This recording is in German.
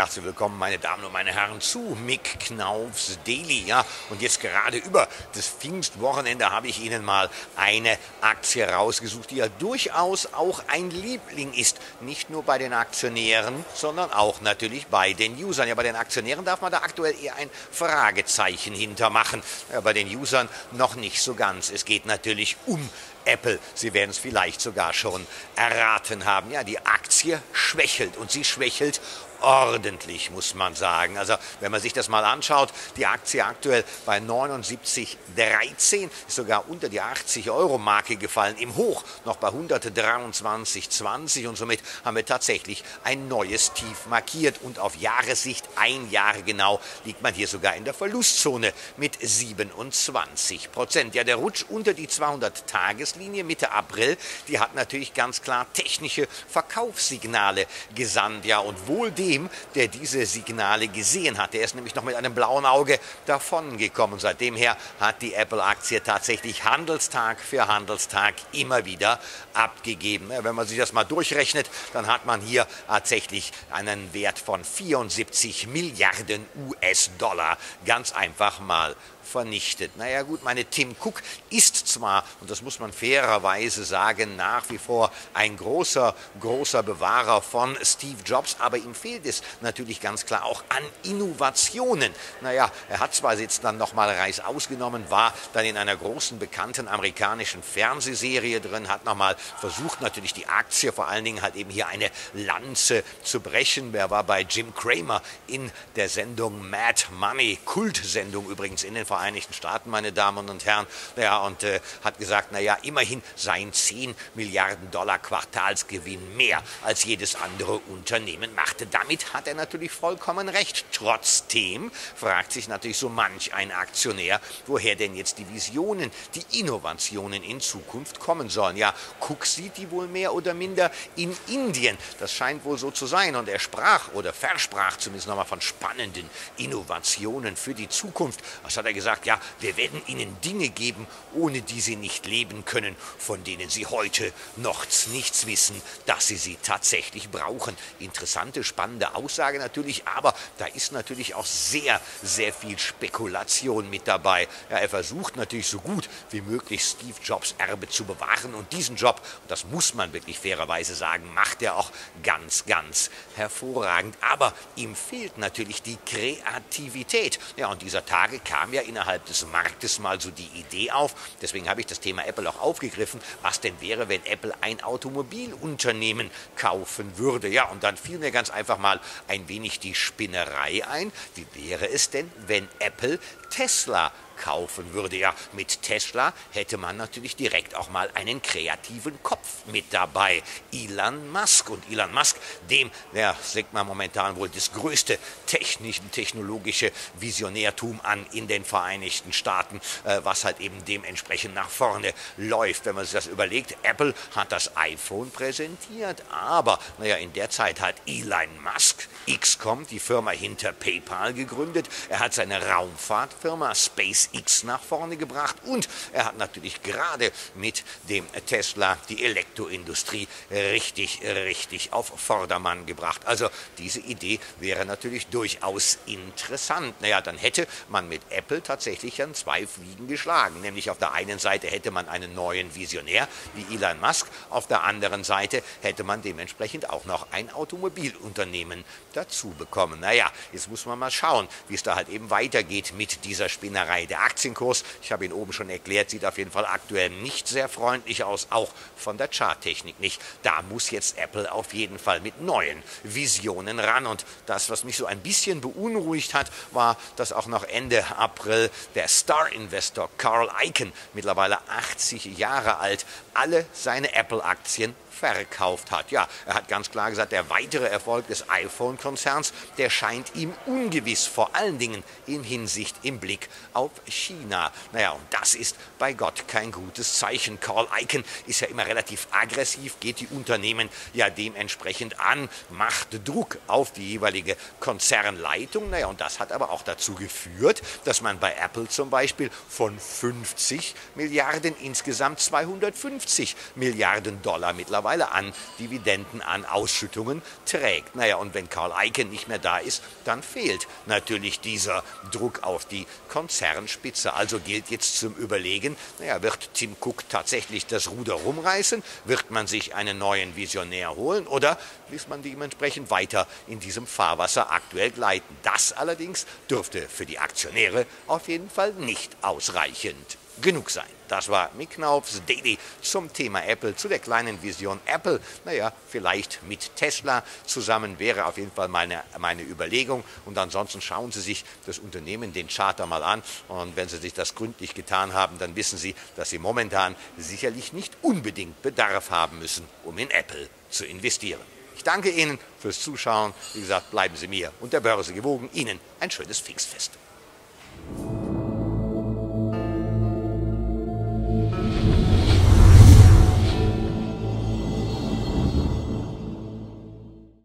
Herzlich willkommen, meine Damen und meine Herren, zu Mick Knaufs Daily. Ja, und jetzt gerade über das Pfingstwochenende habe ich Ihnen mal eine Aktie rausgesucht, die ja durchaus auch ein Liebling ist. Nicht nur bei den Aktionären, sondern auch natürlich bei den Usern. Ja, bei den Aktionären darf man da aktuell eher ein Fragezeichen hintermachen. Ja, bei den Usern noch nicht so ganz. Es geht natürlich um Apple. Sie werden es vielleicht sogar schon erraten haben. Ja, die Aktie schwächelt und sie schwächelt ordentlich, muss man sagen. Also wenn man sich das mal anschaut, die Aktie aktuell bei 79,13 ist sogar unter die 80-Euro-Marke gefallen, im Hoch noch bei 123,20 und somit haben wir tatsächlich ein neues Tief markiert und auf Jahressicht, ein Jahr genau, liegt man hier sogar in der Verlustzone mit 27 Prozent. Ja, der Rutsch unter die 200-Tageslinie Mitte April, die hat natürlich ganz klar technische Verkaufssignale gesandt. Ja, und wohl dem, dem, der diese Signale gesehen hat. Der ist nämlich noch mit einem blauen Auge davongekommen. Seitdem her hat die Apple-Aktie tatsächlich Handelstag für Handelstag immer wieder abgegeben. Wenn man sich das mal durchrechnet, dann hat man hier tatsächlich einen Wert von 74 Milliarden US-Dollar. Ganz einfach mal vernichtet. Naja gut, meine Tim Cook ist zwar, und das muss man fairerweise sagen, nach wie vor ein großer, großer Bewahrer von Steve Jobs, aber ihm fehlt es natürlich ganz klar auch an Innovationen. Naja, er hat zwar jetzt dann nochmal Reis ausgenommen, war dann in einer großen, bekannten amerikanischen Fernsehserie drin, hat nochmal versucht, natürlich die Aktie, vor allen Dingen halt eben hier eine Lanze zu brechen. Er war bei Jim Cramer in der Sendung Mad Money, Kultsendung übrigens in den Vereinigten Staaten, meine Damen und Herren. Ja, und äh, hat gesagt, naja, immerhin seien 10 Milliarden Dollar Quartalsgewinn mehr als jedes andere Unternehmen machte. Damit hat er natürlich vollkommen recht. Trotzdem fragt sich natürlich so manch ein Aktionär, woher denn jetzt die Visionen, die Innovationen in Zukunft kommen sollen. Ja, Cook sieht die wohl mehr oder minder in Indien. Das scheint wohl so zu sein. Und er sprach oder versprach zumindest nochmal von spannenden Innovationen für die Zukunft. Was hat er gesagt? Sagt, ja, wir werden ihnen Dinge geben, ohne die sie nicht leben können, von denen sie heute noch nichts wissen, dass sie sie tatsächlich brauchen. Interessante, spannende Aussage natürlich, aber da ist natürlich auch sehr, sehr viel Spekulation mit dabei. Ja, er versucht natürlich so gut wie möglich Steve Jobs Erbe zu bewahren und diesen Job, das muss man wirklich fairerweise sagen, macht er auch ganz, ganz hervorragend. Aber ihm fehlt natürlich die Kreativität. Ja, und dieser Tage kam ja innerhalb des Marktes mal so die Idee auf. Deswegen habe ich das Thema Apple auch aufgegriffen. Was denn wäre, wenn Apple ein Automobilunternehmen kaufen würde? Ja, und dann fiel mir ganz einfach mal ein wenig die Spinnerei ein. Wie wäre es denn, wenn Apple Tesla kaufen würde. Ja, mit Tesla hätte man natürlich direkt auch mal einen kreativen Kopf mit dabei. Elon Musk. Und Elon Musk, dem, ja, sagt man momentan wohl das größte technische, technologische Visionärtum an in den Vereinigten Staaten, äh, was halt eben dementsprechend nach vorne läuft. Wenn man sich das überlegt, Apple hat das iPhone präsentiert, aber naja, in der Zeit hat Elon Musk XCOM, die Firma hinter PayPal, gegründet. Er hat seine Raumfahrtfirma Space X nach vorne gebracht und er hat natürlich gerade mit dem Tesla die Elektroindustrie richtig, richtig auf Vordermann gebracht. Also diese Idee wäre natürlich durchaus interessant. Naja, dann hätte man mit Apple tatsächlich an zwei Fliegen geschlagen. Nämlich auf der einen Seite hätte man einen neuen Visionär wie Elon Musk, auf der anderen Seite hätte man dementsprechend auch noch ein Automobilunternehmen dazu bekommen. Naja, jetzt muss man mal schauen, wie es da halt eben weitergeht mit dieser Spinnerei der Aktienkurs, ich habe ihn oben schon erklärt, sieht auf jeden Fall aktuell nicht sehr freundlich aus, auch von der Charttechnik nicht. Da muss jetzt Apple auf jeden Fall mit neuen Visionen ran. Und das, was mich so ein bisschen beunruhigt hat, war, dass auch noch Ende April der Star-Investor Carl Icahn, mittlerweile 80 Jahre alt, alle seine Apple-Aktien verkauft hat. Ja, er hat ganz klar gesagt, der weitere Erfolg des iPhone-Konzerns, der scheint ihm ungewiss, vor allen Dingen in Hinsicht im Blick auf China. Naja, und das ist bei Gott kein gutes Zeichen. Carl Icahn ist ja immer relativ aggressiv, geht die Unternehmen ja dementsprechend an, macht Druck auf die jeweilige Konzernleitung. Naja, und das hat aber auch dazu geführt, dass man bei Apple zum Beispiel von 50 Milliarden insgesamt 250 Milliarden Dollar mittlerweile mittlerweile an Dividenden, an Ausschüttungen trägt. Naja, und wenn Karl Eichen nicht mehr da ist, dann fehlt natürlich dieser Druck auf die Konzernspitze. Also gilt jetzt zum Überlegen, naja, wird Tim Cook tatsächlich das Ruder rumreißen? Wird man sich einen neuen Visionär holen oder ließ man dementsprechend weiter in diesem Fahrwasser aktuell gleiten? Das allerdings dürfte für die Aktionäre auf jeden Fall nicht ausreichend genug sein. Das war Mick Knaufs Daily zum Thema Apple, zu der kleinen Vision Apple. Naja, vielleicht mit Tesla zusammen wäre auf jeden Fall meine, meine Überlegung. Und ansonsten schauen Sie sich das Unternehmen, den Charter mal an. Und wenn Sie sich das gründlich getan haben, dann wissen Sie, dass Sie momentan sicherlich nicht unbedingt Bedarf haben müssen, um in Apple zu investieren. Ich danke Ihnen fürs Zuschauen. Wie gesagt, bleiben Sie mir und der Börse gewogen. Ihnen ein schönes Pfingstfest.